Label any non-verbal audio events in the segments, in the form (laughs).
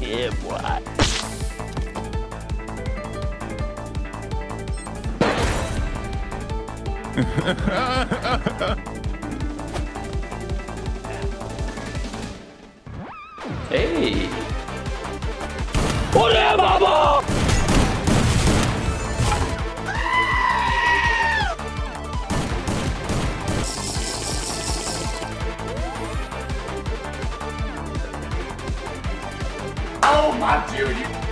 yeah, boy. (laughs) hey. Olé, baba! My dude!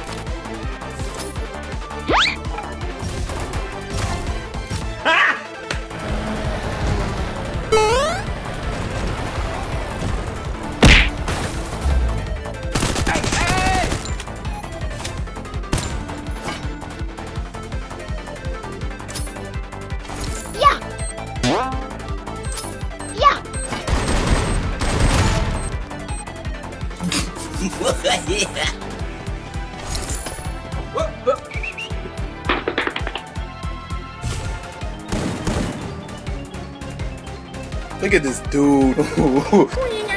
Look at this dude. (laughs)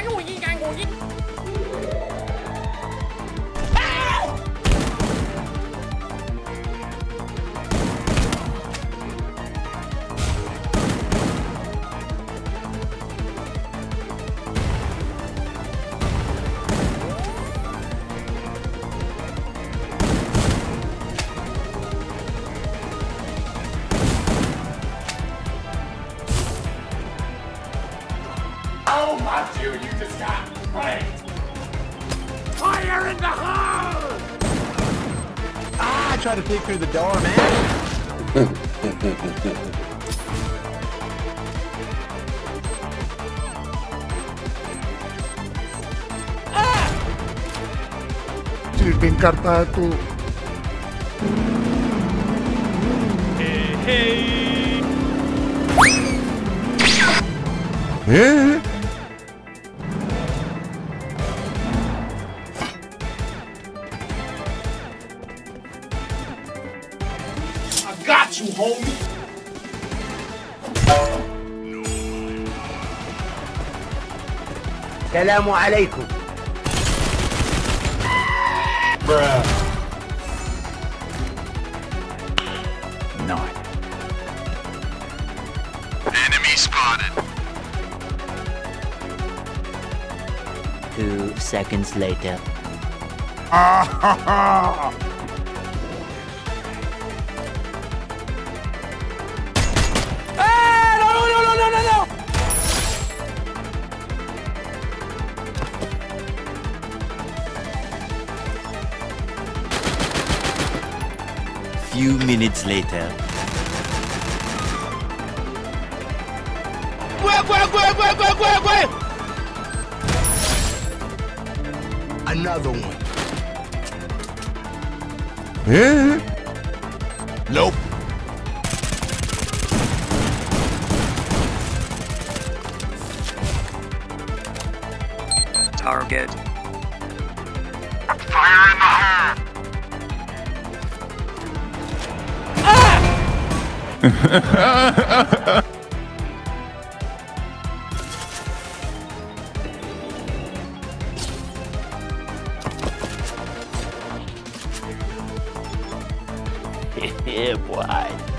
try to peek through the door, man. Silpin kartaa tuu. Eh, hei hei! Eh, hei! السلام عليكم Bruh. Nine. Enemy spotted. Two seconds later. (laughs) Few minutes later. another one Yeah. nope Target. (laughs) yeah, boy.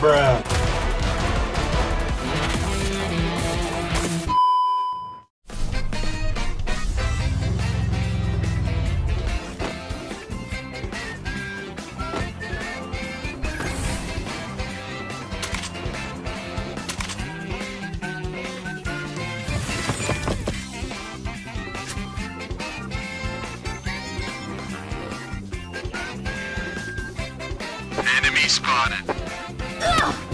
Bruh. spotted.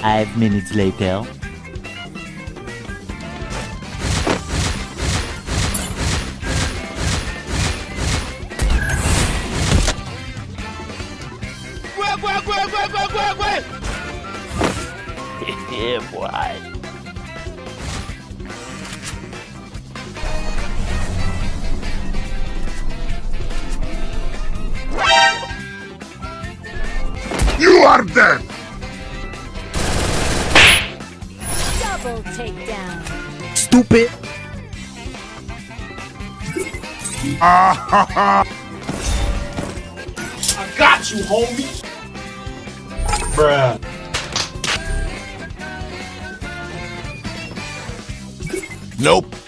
Five minutes later. (laughs) yeah, boy. You are dead! Double takedown. Stupid! I got you, homie. Bruh. Nope.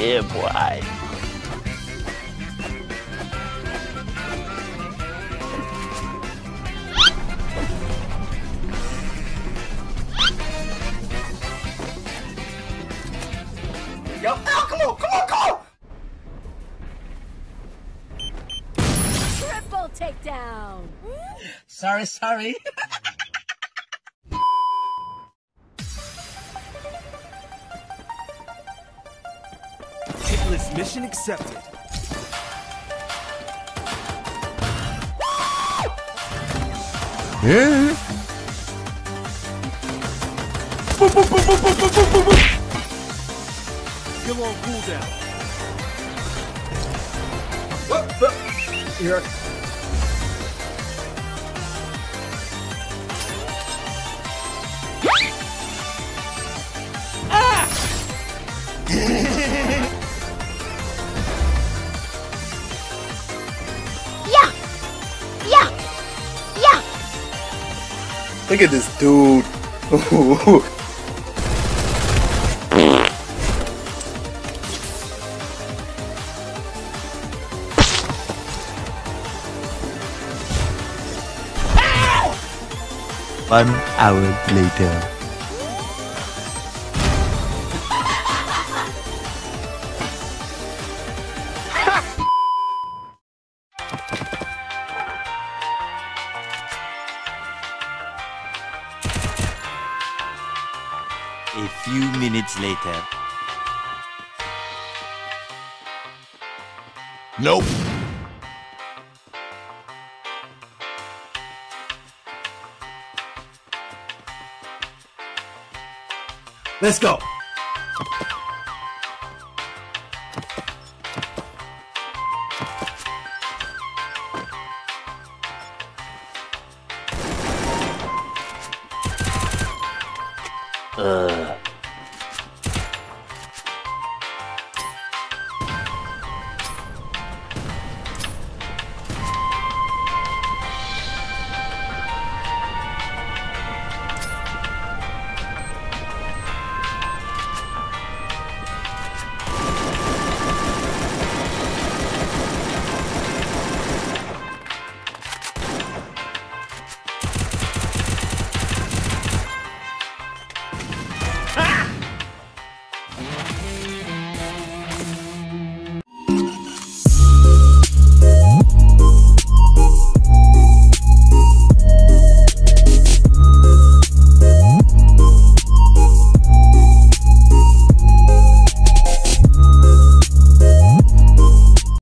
Yeah, boy. Yo, Al, come on, come on, come on. Triple takedown. Sorry, sorry. (laughs) Hitless mission accepted. Yeah. Skill on cooldown. Here. Look at this dude. One hour later. Later. Nope. Let's go. Ugh.